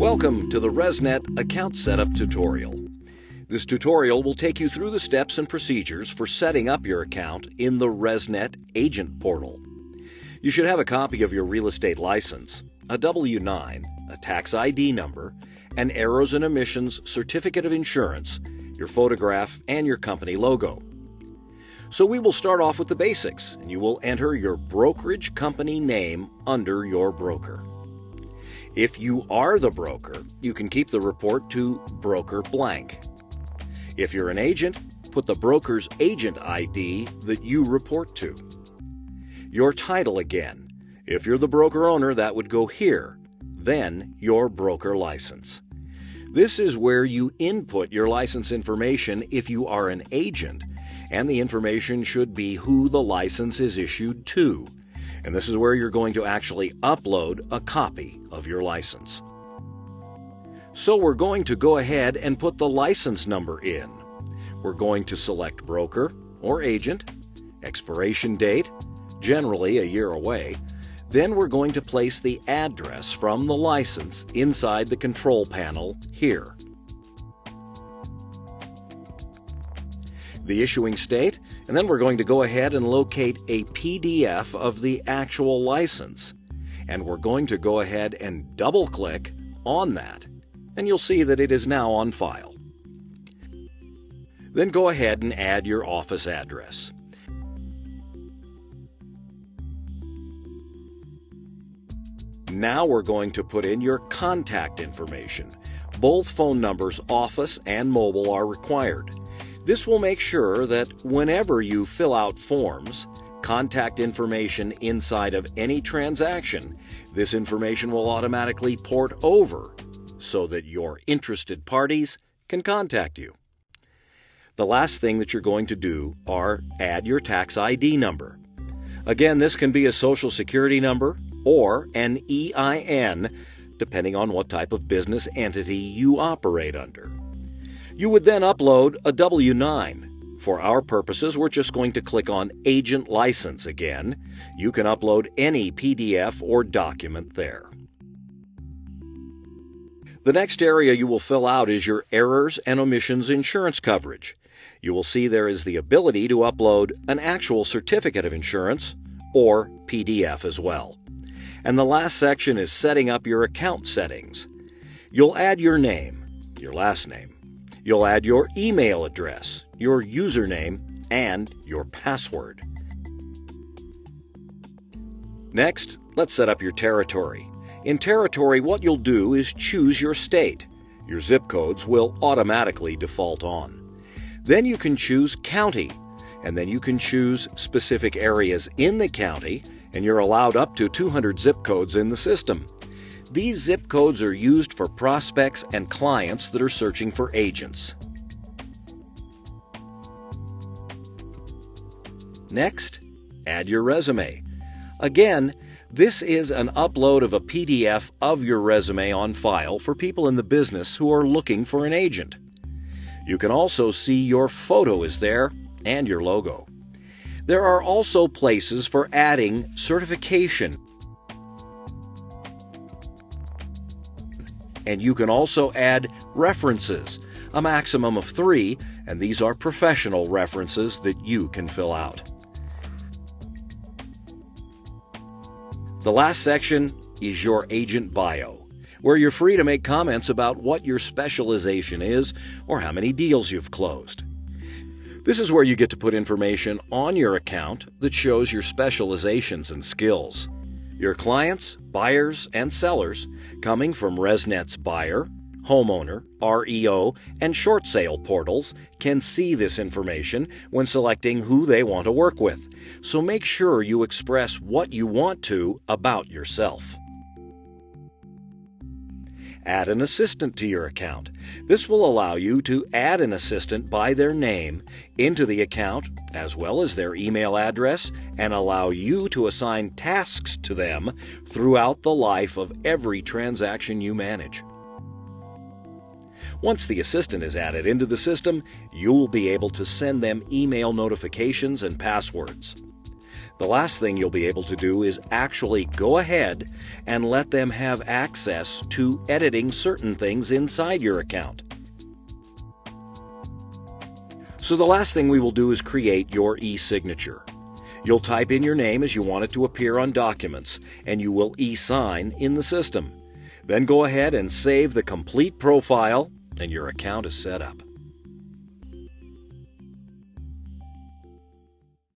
Welcome to the RES.NET account setup tutorial. This tutorial will take you through the steps and procedures for setting up your account in the RES.NET agent portal. You should have a copy of your real estate license, a W-9, a tax ID number, an Errors and omissions certificate of insurance, your photograph, and your company logo. So we will start off with the basics, and you will enter your brokerage company name under your broker. If you are the broker, you can keep the report to broker blank. If you're an agent, put the broker's agent ID that you report to. Your title again. If you're the broker owner, that would go here. Then your broker license. This is where you input your license information if you are an agent, and the information should be who the license is issued to. And this is where you're going to actually upload a copy of your license. So we're going to go ahead and put the license number in. We're going to select broker or agent, expiration date, generally a year away. Then we're going to place the address from the license inside the control panel here. The issuing state, and then we're going to go ahead and locate a PDF of the actual license. And we're going to go ahead and double click on that, and you'll see that it is now on file. Then go ahead and add your office address. Now we're going to put in your contact information. Both phone numbers, office and mobile, are required. This will make sure that whenever you fill out forms, contact information inside of any transaction, this information will automatically port over so that your interested parties can contact you. The last thing that you're going to do are add your tax ID number. Again, this can be a social security number or an EIN, depending on what type of business entity you operate under. You would then upload a W-9. For our purposes, we're just going to click on Agent License again. You can upload any PDF or document there. The next area you will fill out is your Errors and Omissions insurance coverage. You will see there is the ability to upload an actual certificate of insurance or PDF as well. And the last section is setting up your account settings. You'll add your name, your last name, You'll add your email address, your username, and your password. Next, let's set up your territory. In territory, what you'll do is choose your state. Your zip codes will automatically default on. Then you can choose county, and then you can choose specific areas in the county, and you're allowed up to 200 zip codes in the system. These zip codes are used for prospects and clients that are searching for agents. Next, add your resume. Again, this is an upload of a PDF of your resume on file for people in the business who are looking for an agent. You can also see your photo is there and your logo. There are also places for adding certification and you can also add references, a maximum of three, and these are professional references that you can fill out. The last section is your agent bio, where you're free to make comments about what your specialization is or how many deals you've closed. This is where you get to put information on your account that shows your specializations and skills. Your clients, buyers, and sellers coming from RES.NET's buyer, homeowner, REO, and short sale portals can see this information when selecting who they want to work with. So make sure you express what you want to about yourself. Add an assistant to your account. This will allow you to add an assistant by their name into the account as well as their email address and allow you to assign tasks to them throughout the life of every transaction you manage. Once the assistant is added into the system, you'll be able to send them email notifications and passwords. The last thing you'll be able to do is actually go ahead and let them have access to editing certain things inside your account. So the last thing we will do is create your e-signature. You'll type in your name as you want it to appear on documents, and you will e-sign in the system. Then go ahead and save the complete profile, and your account is set up.